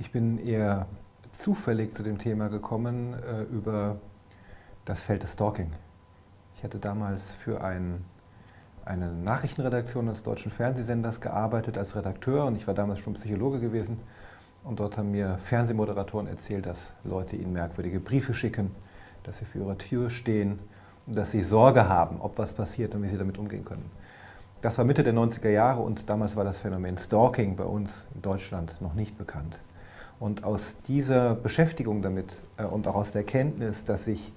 Ich bin eher zufällig zu dem Thema gekommen äh, über das Feld des Stalking. Ich hatte damals für ein, eine Nachrichtenredaktion des deutschen Fernsehsenders gearbeitet als Redakteur und ich war damals schon Psychologe gewesen. Und dort haben mir Fernsehmoderatoren erzählt, dass Leute ihnen merkwürdige Briefe schicken, dass sie für ihre Tür stehen und dass sie Sorge haben, ob was passiert und wie sie damit umgehen können. Das war Mitte der 90er Jahre und damals war das Phänomen Stalking bei uns in Deutschland noch nicht bekannt. Und aus dieser Beschäftigung damit äh, und auch aus der Kenntnis, dass sich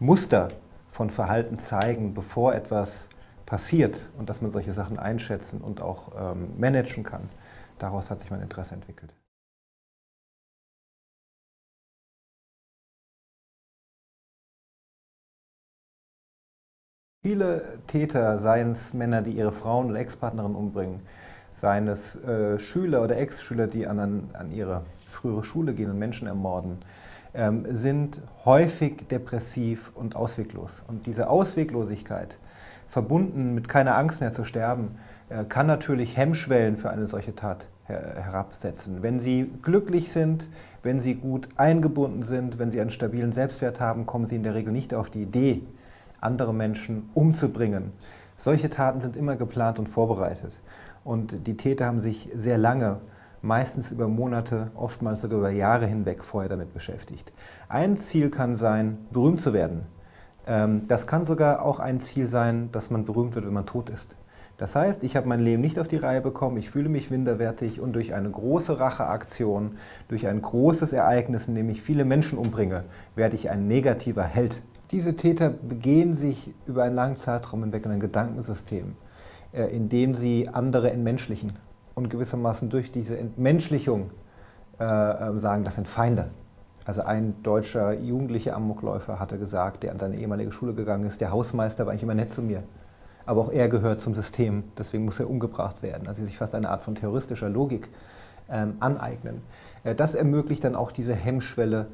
Muster von Verhalten zeigen, bevor etwas passiert und dass man solche Sachen einschätzen und auch ähm, managen kann, daraus hat sich mein Interesse entwickelt. Viele Täter, seien es Männer, die ihre Frauen oder Ex-Partnerin umbringen, seien es äh, Schüler oder Ex-Schüler, die an, an ihre frühere Schule gehen und Menschen ermorden, ähm, sind häufig depressiv und ausweglos. Und diese Ausweglosigkeit, verbunden mit keiner Angst mehr zu sterben, äh, kann natürlich Hemmschwellen für eine solche Tat her herabsetzen. Wenn Sie glücklich sind, wenn Sie gut eingebunden sind, wenn Sie einen stabilen Selbstwert haben, kommen Sie in der Regel nicht auf die Idee, andere Menschen umzubringen. Solche Taten sind immer geplant und vorbereitet. Und die Täter haben sich sehr lange, meistens über Monate, oftmals sogar über Jahre hinweg vorher damit beschäftigt. Ein Ziel kann sein, berühmt zu werden. Ähm, das kann sogar auch ein Ziel sein, dass man berühmt wird, wenn man tot ist. Das heißt, ich habe mein Leben nicht auf die Reihe bekommen, ich fühle mich minderwertig und durch eine große Racheaktion, durch ein großes Ereignis, in dem ich viele Menschen umbringe, werde ich ein negativer Held. Diese Täter begehen sich über einen langen Zeitraum hinweg in ein Gedankensystem, äh, in dem sie andere entmenschlichen und gewissermaßen durch diese Entmenschlichung äh, ähm, sagen, das sind Feinde. Also ein deutscher jugendlicher Amokläufer hatte gesagt, der an seine ehemalige Schule gegangen ist, der Hausmeister war eigentlich immer nett zu mir. Aber auch er gehört zum System, deswegen muss er umgebracht werden. Also sich fast eine Art von terroristischer Logik ähm, aneignen. Äh, das ermöglicht dann auch diese Hemmschwelle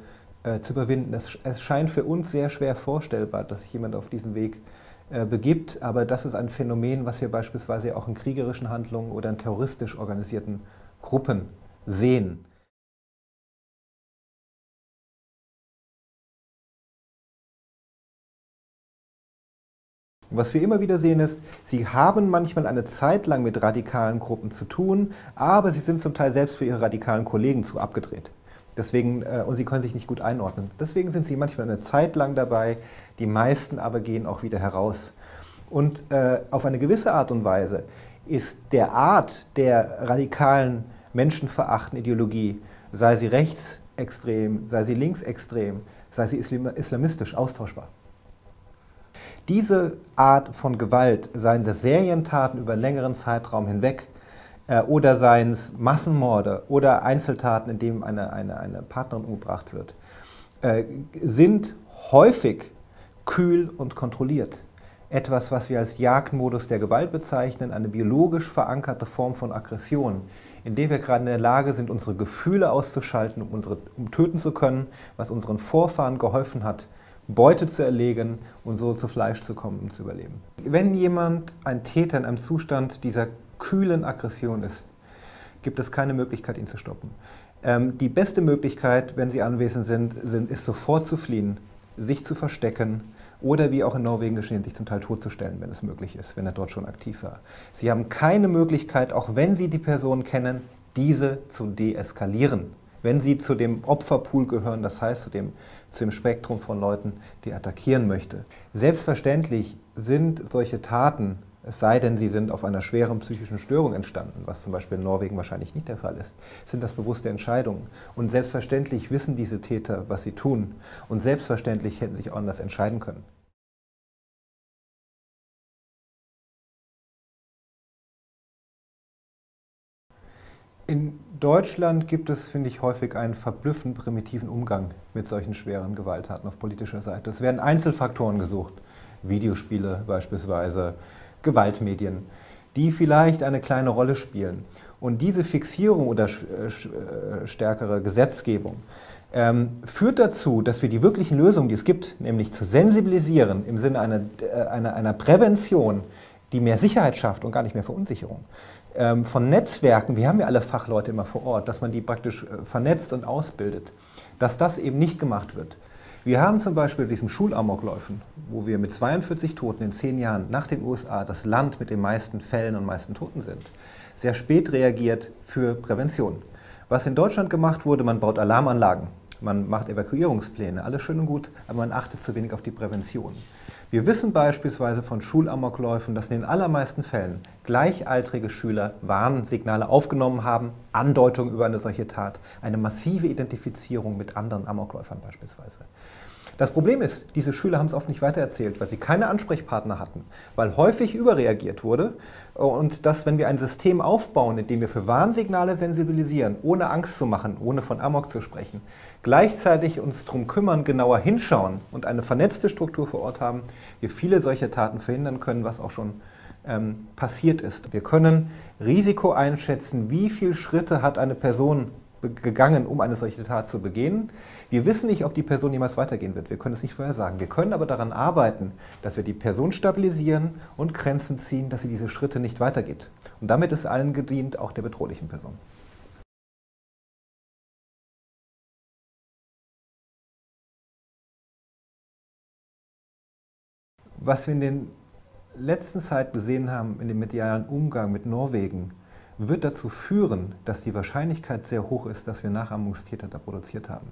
äh, zu überwinden. Es, es, scheint für uns sehr schwer vorstellbar, dass sich jemand auf diesen Weg begibt, aber das ist ein Phänomen, was wir beispielsweise auch in kriegerischen Handlungen oder in terroristisch organisierten Gruppen sehen. Was wir immer wieder sehen ist, sie haben manchmal eine Zeit lang mit radikalen Gruppen zu tun, aber sie sind zum Teil selbst für ihre radikalen Kollegen zu abgedreht. Deswegen, äh, und sie können sich nicht gut einordnen. Deswegen sind sie manchmal eine Zeit lang dabei, die meisten aber gehen auch wieder heraus. Und äh, auf eine gewisse Art und Weise ist der Art der radikalen menschenverachtenden Ideologie, sei sie rechtsextrem, sei sie linksextrem, sei sie islamistisch, austauschbar. Diese Art von Gewalt, seien es Serientaten über längeren Zeitraum hinweg, äh, oder seien es Massenmorde oder Einzeltaten, in denen eine, eine, eine Partnerin umgebracht wird, äh, sind häufig kühl und kontrolliert. Etwas, was wir als Jagdmodus der Gewalt bezeichnen, eine biologisch verankerte Form von Aggression, in der wir gerade in der Lage sind, unsere Gefühle auszuschalten, um, unsere, um töten zu können, was unseren Vorfahren geholfen hat, Beute zu erlegen und so zu Fleisch zu kommen und zu überleben. Wenn jemand, ein Täter in einem Zustand dieser kühlen Aggression ist, gibt es keine Möglichkeit, ihn zu stoppen. Ähm, die beste Möglichkeit, wenn Sie anwesend sind, sind, ist sofort zu fliehen, sich zu verstecken oder wie auch in Norwegen geschehen, sich zum Teil totzustellen, wenn es möglich ist, wenn er dort schon aktiv war. Sie haben keine Möglichkeit, auch wenn Sie die Person kennen, diese zu deeskalieren. Wenn Sie zu dem Opferpool gehören, das heißt zu dem, zu dem Spektrum von Leuten, die attackieren möchte. Selbstverständlich sind solche Taten es sei denn, sie sind auf einer schweren psychischen Störung entstanden, was zum Beispiel in Norwegen wahrscheinlich nicht der Fall ist, sind das bewusste Entscheidungen. Und selbstverständlich wissen diese Täter, was sie tun. Und selbstverständlich hätten sie sich auch anders entscheiden können. In Deutschland gibt es, finde ich, häufig einen verblüffend primitiven Umgang mit solchen schweren Gewalttaten auf politischer Seite. Es werden Einzelfaktoren gesucht, Videospiele beispielsweise, Gewaltmedien, die vielleicht eine kleine Rolle spielen. Und diese Fixierung oder äh, äh, stärkere Gesetzgebung ähm, führt dazu, dass wir die wirklichen Lösungen, die es gibt, nämlich zu sensibilisieren im Sinne einer, äh, einer, einer Prävention, die mehr Sicherheit schafft und gar nicht mehr Verunsicherung. Ähm, von Netzwerken, wir haben ja alle Fachleute immer vor Ort, dass man die praktisch vernetzt und ausbildet, dass das eben nicht gemacht wird. Wir haben zum Beispiel diesen Schulamokläufen, wo wir mit 42 Toten in zehn Jahren nach den USA das Land mit den meisten Fällen und meisten Toten sind, sehr spät reagiert für Prävention. Was in Deutschland gemacht wurde, man baut Alarmanlagen, man macht Evakuierungspläne, alles schön und gut, aber man achtet zu wenig auf die Prävention. Wir wissen beispielsweise von Schulamokläufen, dass in den allermeisten Fällen gleichaltrige Schüler Warnsignale aufgenommen haben, Andeutungen über eine solche Tat, eine massive Identifizierung mit anderen Amokläufern beispielsweise. Das Problem ist, diese Schüler haben es oft nicht weitererzählt, weil sie keine Ansprechpartner hatten, weil häufig überreagiert wurde und dass, wenn wir ein System aufbauen, in dem wir für Warnsignale sensibilisieren, ohne Angst zu machen, ohne von Amok zu sprechen, gleichzeitig uns darum kümmern, genauer hinschauen und eine vernetzte Struktur vor Ort haben, wir viele solche Taten verhindern können, was auch schon ähm, passiert ist. Wir können Risiko einschätzen, wie viele Schritte hat eine Person gegangen, um eine solche Tat zu begehen. Wir wissen nicht, ob die Person jemals weitergehen wird. Wir können es nicht vorhersagen. Wir können aber daran arbeiten, dass wir die Person stabilisieren und Grenzen ziehen, dass sie diese Schritte nicht weitergeht. Und damit ist allen gedient, auch der bedrohlichen Person. Was wir in der letzten Zeit gesehen haben in dem medialen Umgang mit Norwegen, wird dazu führen, dass die Wahrscheinlichkeit sehr hoch ist, dass wir Nachahmungstäter da produziert haben.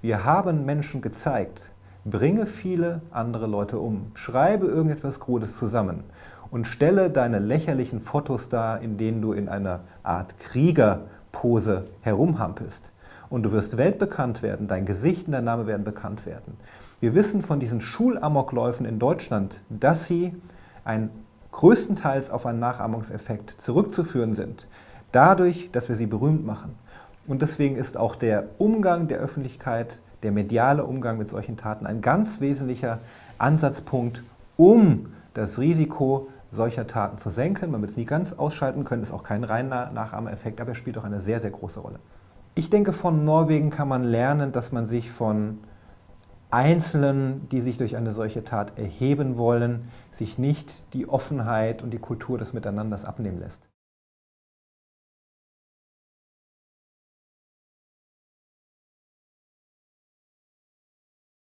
Wir haben Menschen gezeigt, bringe viele andere Leute um, schreibe irgendetwas Krudes zusammen und stelle deine lächerlichen Fotos dar, in denen du in einer Art Kriegerpose herumhampelst. Und du wirst weltbekannt werden, dein Gesicht und dein Name werden bekannt werden. Wir wissen von diesen Schulamokläufen in Deutschland, dass sie ein größtenteils auf einen Nachahmungseffekt zurückzuführen sind, dadurch, dass wir sie berühmt machen. Und deswegen ist auch der Umgang der Öffentlichkeit, der mediale Umgang mit solchen Taten ein ganz wesentlicher Ansatzpunkt, um das Risiko solcher Taten zu senken. Man wird es nie ganz ausschalten können, ist auch kein reiner Nachahmereffekt, aber er spielt auch eine sehr, sehr große Rolle. Ich denke, von Norwegen kann man lernen, dass man sich von Einzelnen, die sich durch eine solche Tat erheben wollen, sich nicht die Offenheit und die Kultur des Miteinanders abnehmen lässt.